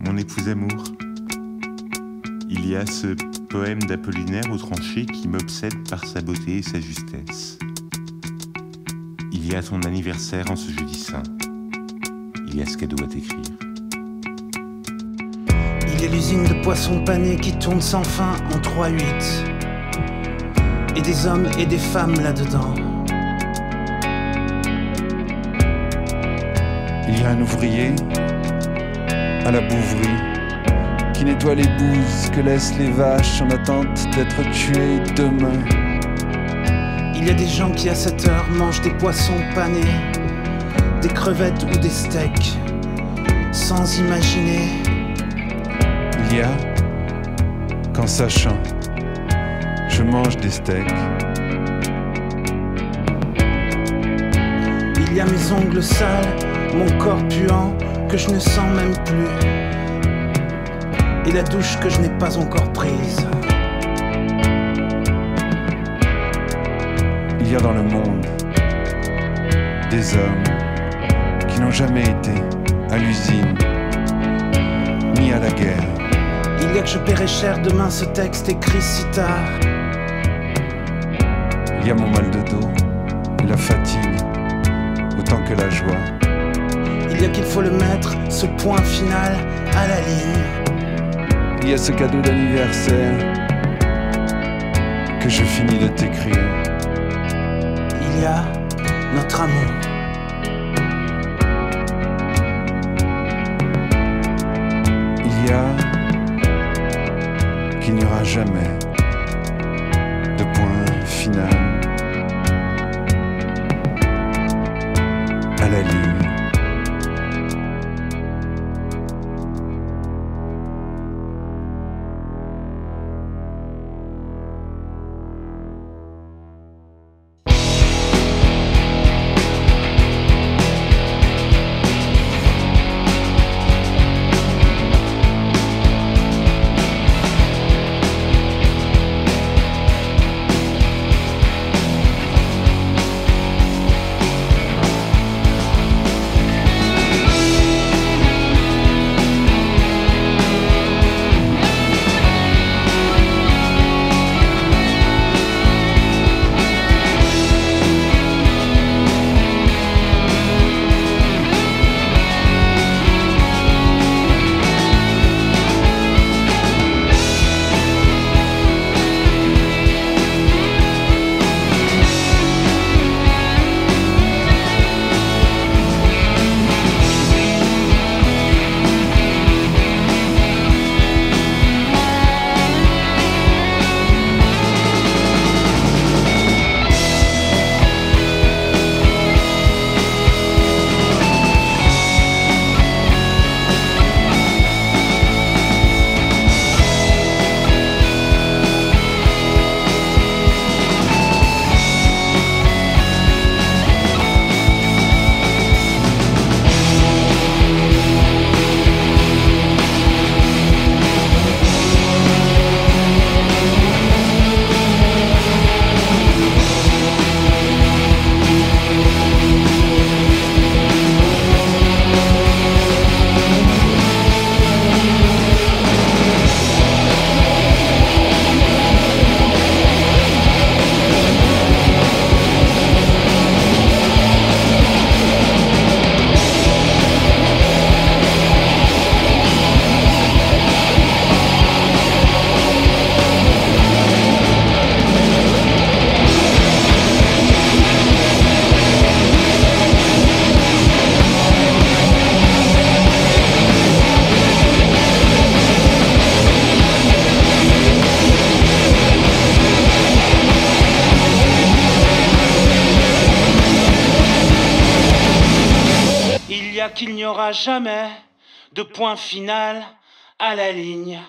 mon épouse amour. Il y a ce poème d'Apollinaire au tranché qui m'obsède par sa beauté et sa justesse. Il y a ton anniversaire en ce jeudi saint. Il y a ce cadeau à t'écrire. Il y a l'usine de poissons panés qui tourne sans fin en 3-8. Et des hommes et des femmes là-dedans. Il y a un ouvrier la bouverie qui nettoie les bouses que laissent les vaches en attente d'être tuées demain. Il y a des gens qui à cette heure mangent des poissons panés, des crevettes ou des steaks, sans imaginer. Il y a, qu'en sachant, je mange des steaks. Il y a mes ongles sales, mon corps puant que je ne sens même plus, et la douche que je n'ai pas encore prise. Il y a dans le monde des hommes qui n'ont jamais été à l'usine ni à la guerre. Il y a que je paierai cher demain ce texte écrit si tard. Il y a mon mal de dos et la fatigue autant que la joie. Il y a qu'il faut le mettre, ce point final, à la ligne. Il y a ce cadeau d'anniversaire que je finis de t'écrire. Il y a notre amour. Il y a qu'il n'y aura jamais de point final à la ligne. Qu'il n'y aura jamais de point final à la ligne.